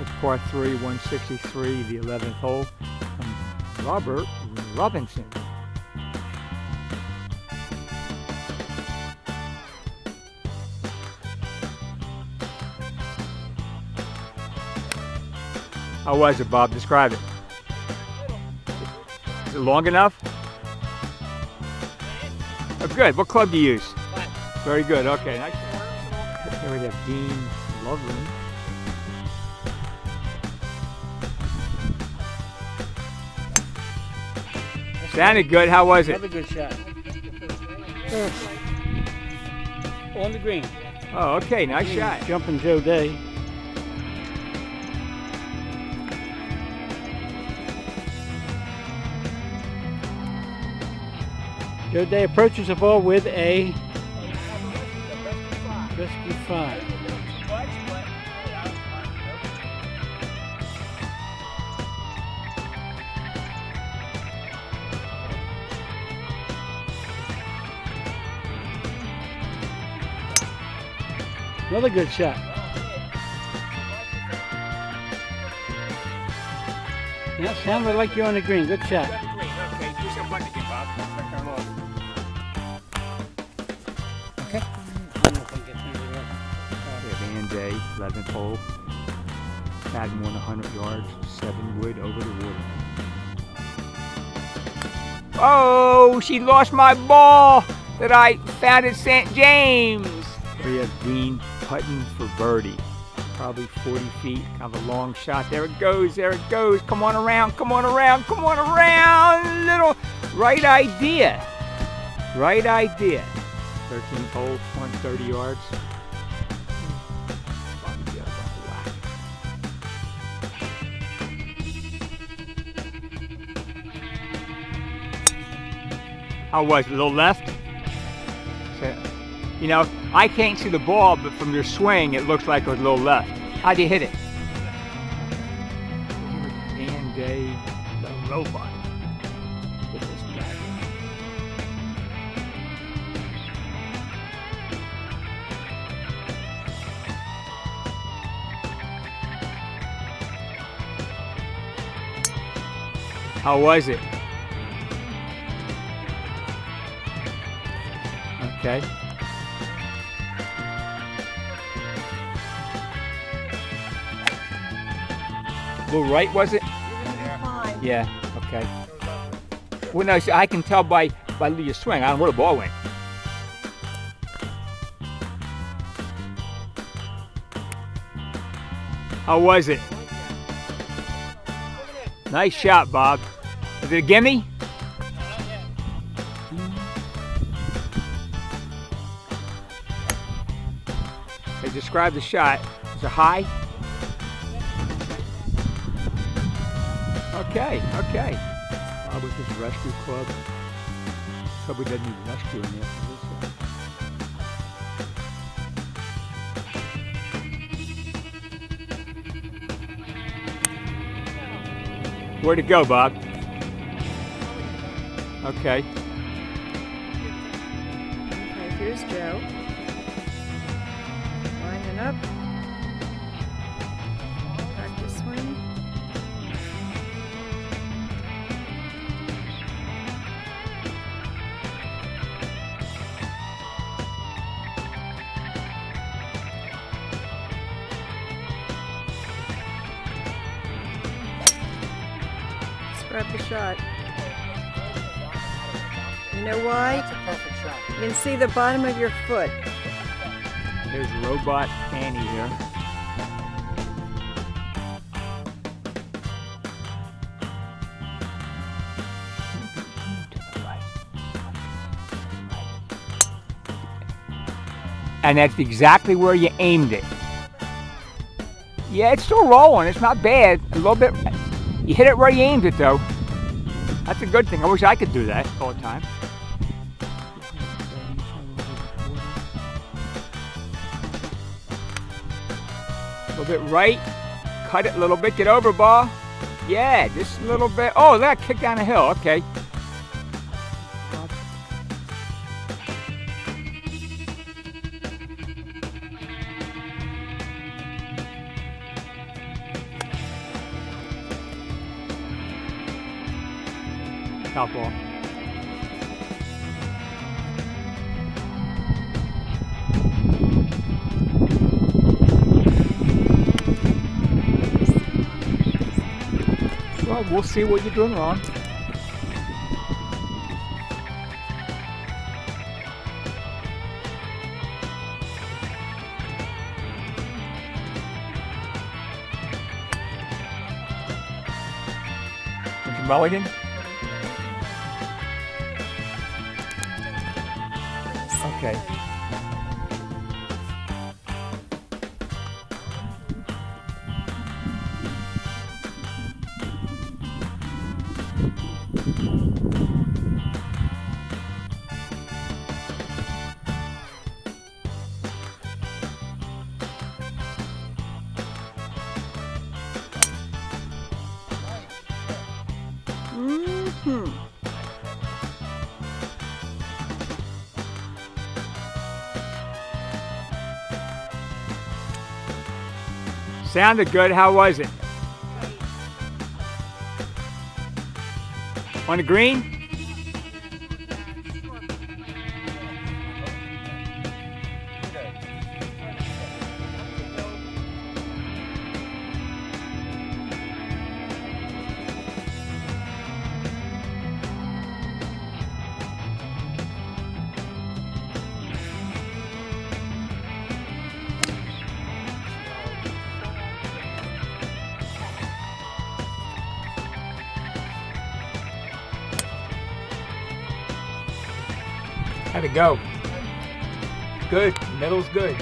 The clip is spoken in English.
It's par 3, 163, the 11th hole from Robert Robinson. How was it, Bob? Describe it. Is it long enough? Oh, good. What club do you use? Very good. Okay. Nice. Here we have Dean Loveland. Sounded good. How was it? Another good shot. On the green. Oh, okay. Nice shot. Jumping Joe Day. Joe Day approaches the ball with a rescue five. Another good shot. Yeah, sounded like you're on the green. Good shot. Okay, push that button again, Bob. Okay. I don't know if I can get through there. We have Ann Day, 11th hole. Had one 100 yards, 7 wood over the water. Oh, she lost my ball that I found at St. James. We have Dean putting for birdie. Probably 40 feet, kind of a long shot. There it goes, there it goes. Come on around, come on around, come on around. Little right idea. Right idea. 13th hole, 130 yards. How was it? A little left? You know, I can't see the ball, but from your swing, it looks like it was a little left. How'd you hit it? Dan Day, the robot. How was it? Okay. Little right, was it? Fine. Yeah, okay. Well, no, see, I can tell by, by your swing. I don't know where the ball went. How was it? Nice shot, Bob. Is it a gimme? They describe the shot. Is it high? Okay, okay. Bob with his rescue club. Probably doesn't need rescuing after this. Where'd it go, Bob? Okay. Okay, here's Joe. Lining up. Spread the shot. You know why? That's a perfect shot. You can see the bottom of your foot. There's Robot Annie here. And that's exactly where you aimed it. Yeah, it's still rolling. It's not bad. A little bit. You hit it where you aimed it, though. That's a good thing. I wish I could do that all the time. A little bit right. Cut it a little bit. Get over, ball. Yeah, just a little bit. Oh, that kick down the hill. Okay. Off. Well, we'll see what you're doing wrong. Mulligan? Okay. Sounded good. How was it? On the green? How'd it go? Good. Middle's good.